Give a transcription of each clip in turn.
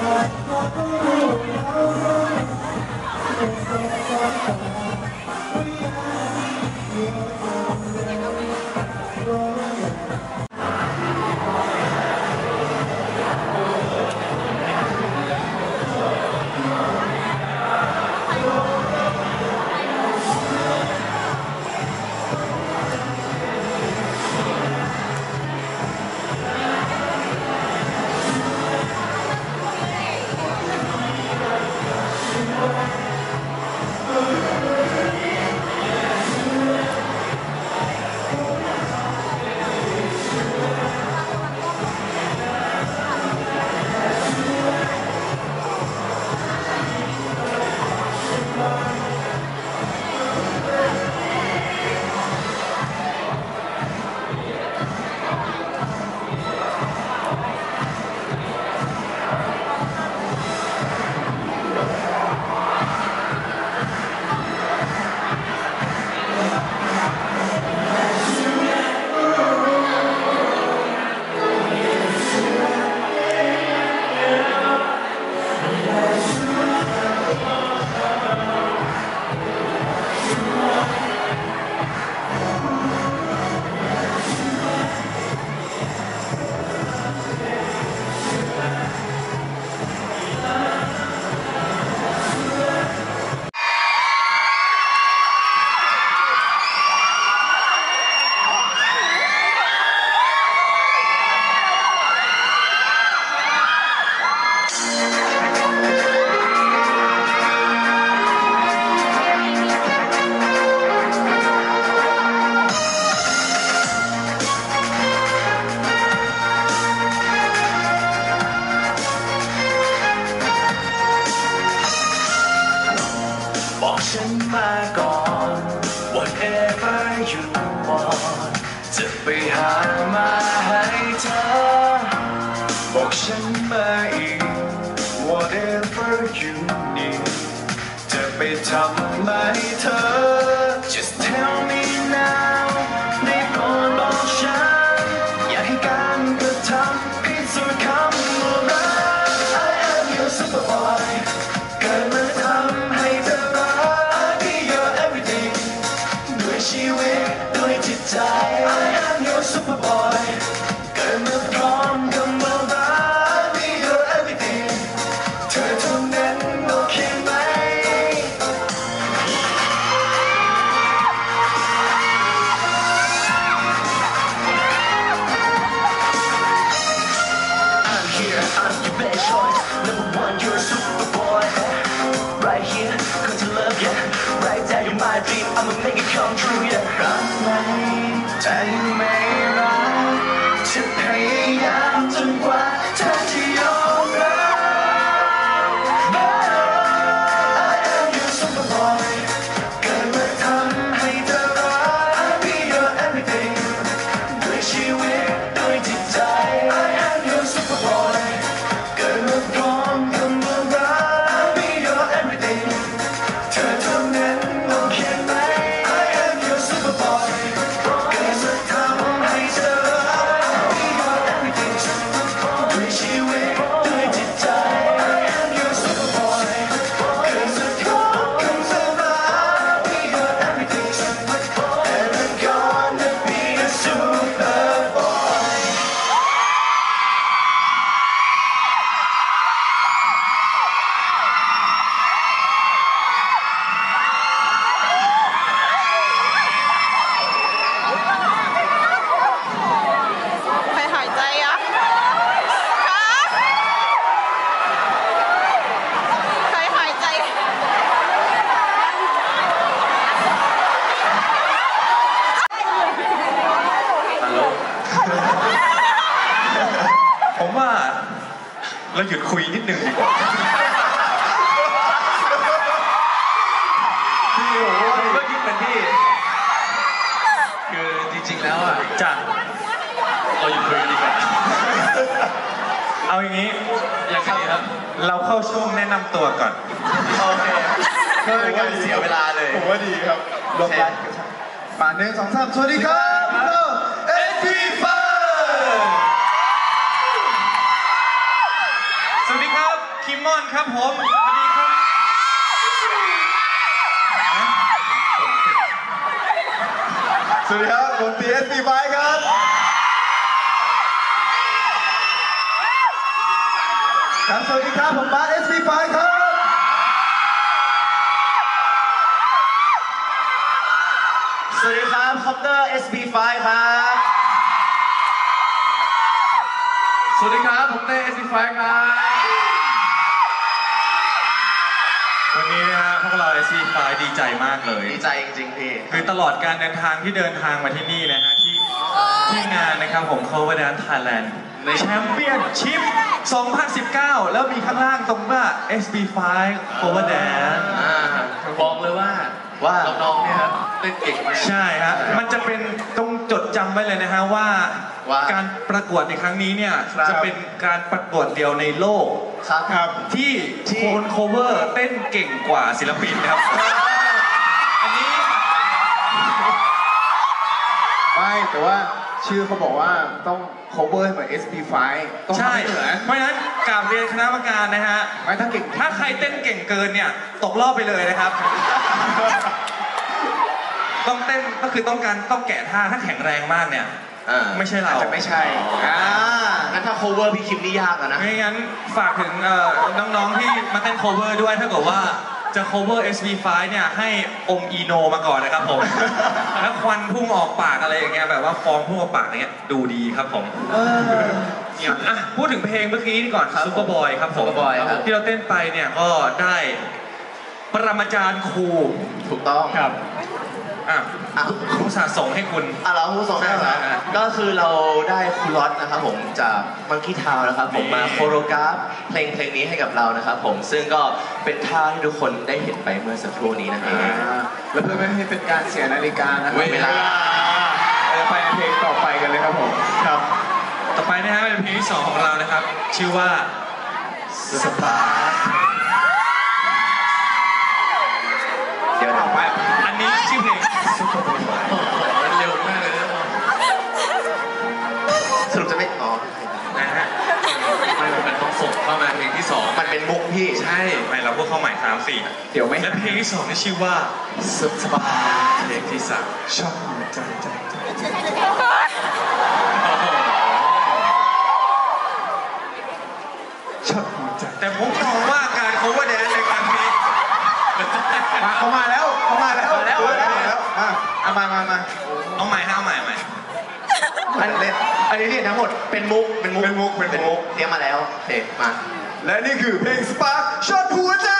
Oh, my God. behind. เราหยุดคุยนิดนึงดีกว่าพี่โอ้โหก็คิดเป็นพี่ คือจริงๆแล้วอะจ้ะเราหยุดคุยดีกว่าเอาอย่างนี้ยังไงครับ เราเข้าช่วงแนะนำตัวก่อน โอเคก็เป็นการเสียเวลาเลย ผมว่าดีครับลงไปมาหนึ่งสองสามสวัสดีครับ สวัสดีครับคิมมอนครับผมสวัสดีครับสวัสดีครับผมตี๋ SBFIVE ครับ ครับสวัสดีครับผมบาส SBFIVE ครับสวัสดีครับคอปเตอร์ SBFIVE ครับ สวัสดีครับ ผมเต้ S5 ครับ นะฮะพวกเรา SC5 ดีใจมากเลย ดีใจจริงๆพี่ คือตลอดการเดินทางที่เดินทางมาที่นี่นะฮะที่ที่งานนะครับผม Cover Dance Thailand ในแชมเปี้ยนชิพ 2019 แล้วมีข้างล่างตรงว่า SB5 Cover Dance อ่าบอกเลยว่าว่า น้องๆเนี่ยครับเต้นเก่งมาก ใช่ฮะมันจะเป็นต้อง จดจำไว้เลยนะฮะว่าว่าการประกวดในครั้งนี้เนี่ยครับ จะเป็นการประกวดเดียวในโลก ครับ ครับ ที่ที่โคนโคเวอร์เต้นเก่งกว่าศิลปินครับ อันนี้ ไม่แต่ว่าชื่อเขาบอกว่าต้อง cover ให้เหมือน SP5 ต้องทำใช่ให้เหมือนเพราะฉะนั้นกราบเรียนคณะกรรมการนะฮะ ไม่ถ้าเก่งถ้าใครเต้นเก่งเกินเนี่ย ตกรอบไปเลยนะครับ ต้องเต้นก็คือต้องการต้องแกะท่าถ้าแข็งแรงมากเนี่ย อ่าไม่ใช่เรา อาจจะไม่ใช่อ่างั้นถ้า cover พี่คิมนี่ยากอะนะ ไม่งั้นฝากถึงเอ่อน้องๆที่มาเต้น cover ด้วยถ้าเกิดว่าจะ cover SV5 เนี่ยให้อมอีโนมาก่อนนะครับผม แล้วควันพุ่งออกปากอะไรอย่างเงี้ยแบบว่าฟองพุ่งออกปากอย่างเงี้ยดูดีครับผมอะพูดถึงเพลงเมื่อกี้นี่ก่อนครับซูเปอร์บอยครับผม Superboy ครับ ที่เราเต้นไปเนี่ยก็ได้ปรมาจารย์ครู ถูกต้อง ครับ อะอ้าวครูสะสมให้คุณ อะเราผู้ส่งได้เหรอใช่ใช่ก็คือเราได้ครูรอตนะครับผมจากมังคีทาวนะครับผมนี่ มาโคโรกราฟเพลงเพลงนี้ให้กับเรานะครับผมซึ่งก็เป็นท่าที่ทุกคนได้เห็นไปเมื่อสักครู่นี้นั่นเองแล้วเพื่อไม่ให้เป็นการเสียนาฬิกานะครับเวลาเราไปเพลงต่อไปกันเลยครับผมครับต่อไปนะฮะเป็นเพลงที่สองของเรานะครับ ชื่อว่าสปา เข้ามาเพลงที่สองมันเป็นมุกพี่ ใช่ไม่เราพูดเข้าใหม่สามสี่เดี๋ยวไม่และเพลงที่สองนี่ชื่อว่าสปาร์เพลงที่สามชอบหัวใจใจใจช็อตหัวใจแต่ผมมองว่าการ cover dance ในครั้งนี้มาเขามาแล้วเขามาแล้วมาแล้วมาแล้วอะเอามามามาเอาใหม่ฮะเอาใหม่เอาใหม่ อันนี้อันนี้เนี่ยทั้งหมดเป็นมุกเป็นมุกเป็นมุกเป็นมุกเป็นมุก เตรียมมาแล้วโอเคมา และนี่คือเพลง Spark ช็อตหัวใจ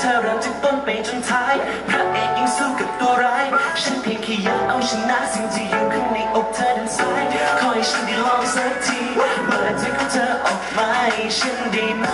เธอเริ่มจากต้นไปจนท้ายพระเอกยังสู้กับตัวร้าย ฉันเพียงแค่อยากเอาชนะสิ่งที่อยู่ข้างในอกเธอด้านซ้ายขอให้ฉันได้ลองสักทีเปิดใจของเธอออกมาให้ฉันได้ไหม